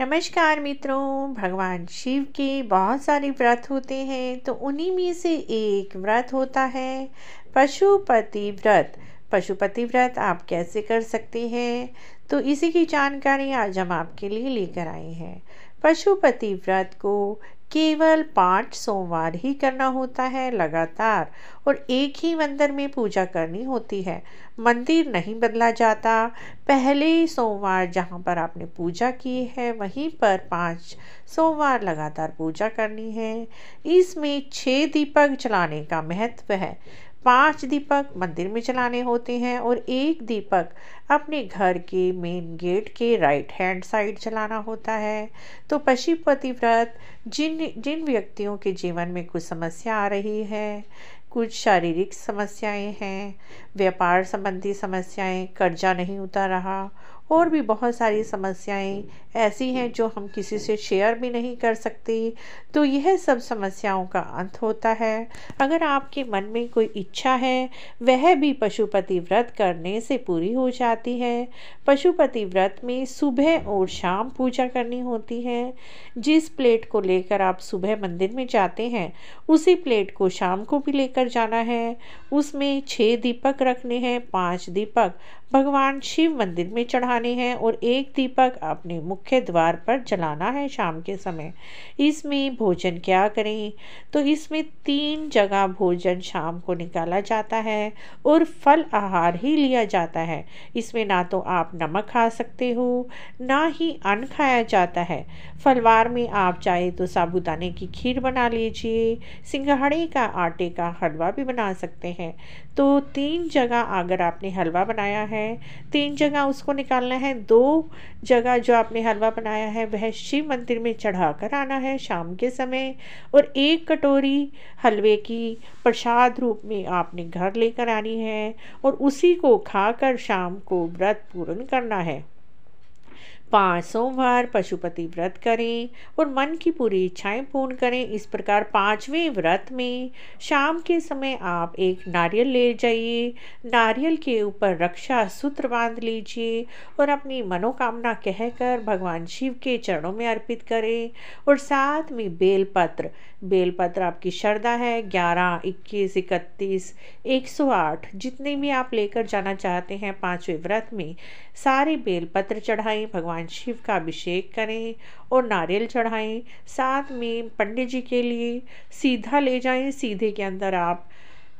नमस्कार मित्रों, भगवान शिव के बहुत सारे व्रत होते हैं तो उन्हीं में से एक व्रत होता है, पशुपति व्रत। पशुपति व्रत आप कैसे कर सकते हैं? तो इसी की जानकारी आज हम आपके लिए लेकर आए हैं। पशुपति व्रत को केवल पाँच सोमवार ही करना होता है लगातार, और एक ही मंदिर में पूजा करनी होती है। मंदिर नहीं बदला जाता। पहले सोमवार जहाँ पर आपने पूजा की है, वहीं पर पाँच सोमवार लगातार पूजा करनी है। इसमें छः दीपक जलाने का महत्व है। पाँच दीपक मंदिर में चलाने होते हैं और एक दीपक अपने घर के मेन गेट के राइट हैंड साइड चलाना होता है। तो पशुपति व्रत, जिन जिन व्यक्तियों के जीवन में कुछ समस्या आ रही है, कुछ शारीरिक समस्याएँ हैं, व्यापार संबंधी समस्याएँ, कर्जा नहीं उतर रहा और भी बहुत सारी समस्याएँ ऐसी हैं जो हम किसी से शेयर भी नहीं कर सकते। तो यह सब समस्याओं का अंत होता है। अगर आपके मन में कोई इच्छा है, वह भी पशुपति व्रत करने से पूरी हो जाती है। पशुपति व्रत में सुबह और शाम पूजा करनी होती है। जिस प्लेट को लेकर आप सुबह मंदिर में जाते हैं, उसी प्लेट को शाम को भी लेकर जाना है। उसमें छः दीपक रखने हैं, पाँच दीपक भगवान शिव मंदिर में चढ़ाने हैं और एक दीपक अपने मुख्य द्वार पर जलाना है शाम के समय। इसमें भोजन क्या करें? तो इसमें तीन जगह भोजन शाम को निकाला जाता है और फल आहार ही लिया जाता है। इसमें ना तो आप नमक खा सकते हो, ना ही अन्न खाया जाता है। फलवार में आप चाहे तो साबुदाने की खीर बना लीजिए, सिंघाड़े का आटे का हलवा भी बना सकते हैं। तो तीन जगह अगर आपने हलवा बनाया है तीन जगह उसको निकालना है। दो जगह जो आपने हलवा बनाया है, वह शिव मंदिर में चढ़ा कर आना है शाम के समय। और एक कटोरी हलवे की प्रसाद रूप में आपने घर लेकर आनी है और उसी को खाकर शाम को व्रत पूर्ण करना है। पाँच सोमवार पशुपति व्रत करें और मन की पूरी इच्छाएँ पूर्ण करें। इस प्रकार पाँचवें व्रत में शाम के समय आप एक नारियल ले जाइए। नारियल के ऊपर रक्षा सूत्र बाँध लीजिए और अपनी मनोकामना कहकर भगवान शिव के चरणों में अर्पित करें। और साथ में बेलपत्र। बेलपत्र आपकी श्रद्धा है। ग्यारह, इक्कीस, इकतीस, एक सौ आठ, जितने भी आप लेकर जाना चाहते हैं पाँचवें व्रत में, सारे बेलपत्र चढ़ाएँ। भगवान भगवान शिव का अभिषेक करें और नारियल चढ़ाएँ, साथ में पंडित जी के लिए सीधा ले जाएँ, सीधे के अंदर आप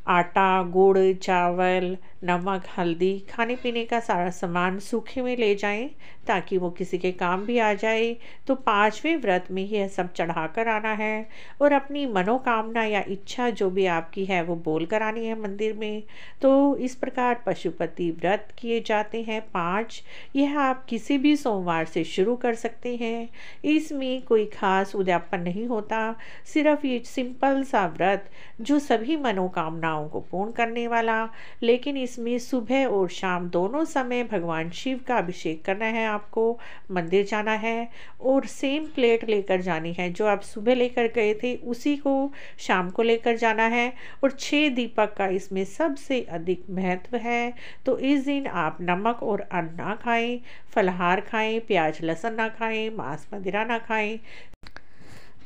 आटा, गुड़, चावल, नमक, हल्दी खाने पीने का सारा सामान सूखे में ले जाएँ ताकि वो किसी के काम भी आ जाए। तो पाँचवें व्रत में ही यह सब चढ़ा कर आना है और अपनी मनोकामना या इच्छा जो भी आपकी है वो बोल कर आनी है मंदिर में। तो इस प्रकार पशुपति व्रत किए जाते हैं पाँच। यह आप किसी भी सोमवार से शुरू कर सकते हैं। इसमें कोई खास उद्यापन नहीं होता। सिर्फ़ ये सिंपल सा व्रत जो सभी मनोकामनाओं को पूर्ण करने वाला। लेकिन इसमें सुबह और शाम दोनों समय भगवान शिव का अभिषेक करना है आपको, मंदिर जाना है और सेम प्लेट लेकर जानी है जो आप सुबह लेकर गए थे, उसी को शाम को लेकर जाना है। और छः दीपक का इसमें सबसे अधिक महत्व है तो इस दिन आप नमक और अन्न ना खाएँ, फलहार खाएँ, प्याज लहसुन ना खाएँ मांस मदिरा ना खाएँ।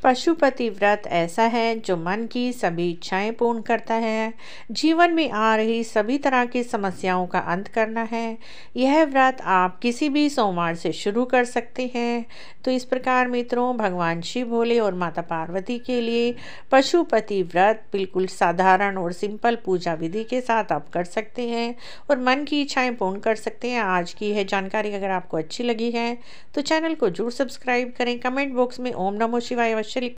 पशुपति व्रत ऐसा है जो मन की सभी इच्छाएँ पूर्ण करता है। जीवन में आ रही सभी तरह की समस्याओं का अंत करना है। यह व्रत आप किसी भी सोमवार से शुरू कर सकते हैं। तो इस प्रकार मित्रों, भगवान शिव भोले और माता पार्वती के लिए पशुपति व्रत बिल्कुल साधारण और सिंपल पूजा विधि के साथ आप कर सकते हैं और मन की इच्छाएँ पूर्ण कर सकते हैं। आज की यह जानकारी अगर आपको अच्छी लगी है तो चैनल को ज़रूर सब्सक्राइब करें। कमेंट बॉक्स में ओम नमो शिवाय अवश्य especially